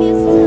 You.